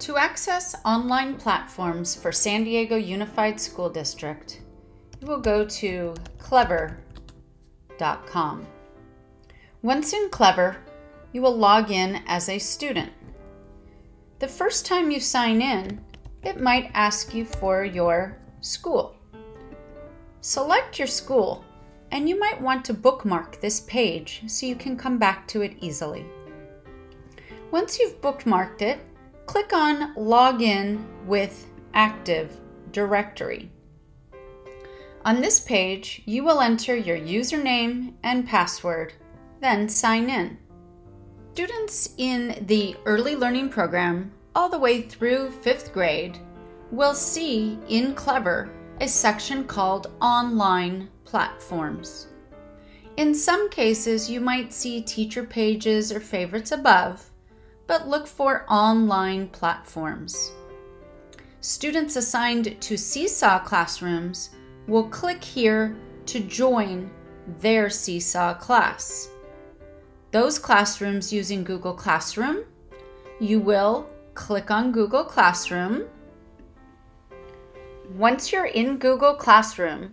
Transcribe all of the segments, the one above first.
To access online platforms for San Diego Unified School District, you will go to clever.com. Once in Clever, you will log in as a student. The first time you sign in, it might ask you for your school. Select your school, and you might want to bookmark this page so you can come back to it easily. Once you've bookmarked it, click on Login with Active Directory. On this page, you will enter your username and password, then sign in. Students in the Early Learning Program, all the way through fifth grade, will see in Clever a section called Online Platforms. In some cases, you might see teacher pages or favorites above, but look for online platforms. Students assigned to Seesaw classrooms will click here to join their Seesaw class. Those classrooms using Google Classroom, you will click on Google Classroom. Once you're in Google Classroom,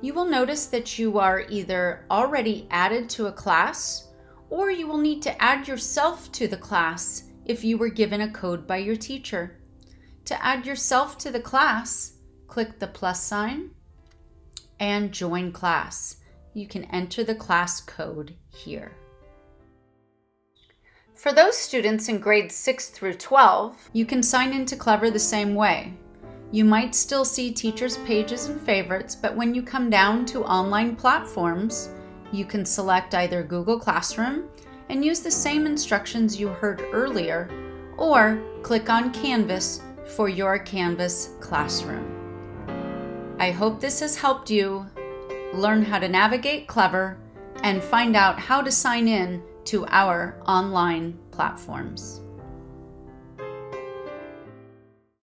you will notice that you are either already added to a class or you will need to add yourself to the class if you were given a code by your teacher. To add yourself to the class, click the plus sign and join class. You can enter the class code here. For those students in grades 6 through 12, you can sign into Clever the same way. You might still see teachers' pages and favorites, but when you come down to online platforms, you can select either Google Classroom and use the same instructions you heard earlier, or click on Canvas for your Canvas classroom. I hope this has helped you learn how to navigate Clever and find out how to sign in to our online platforms.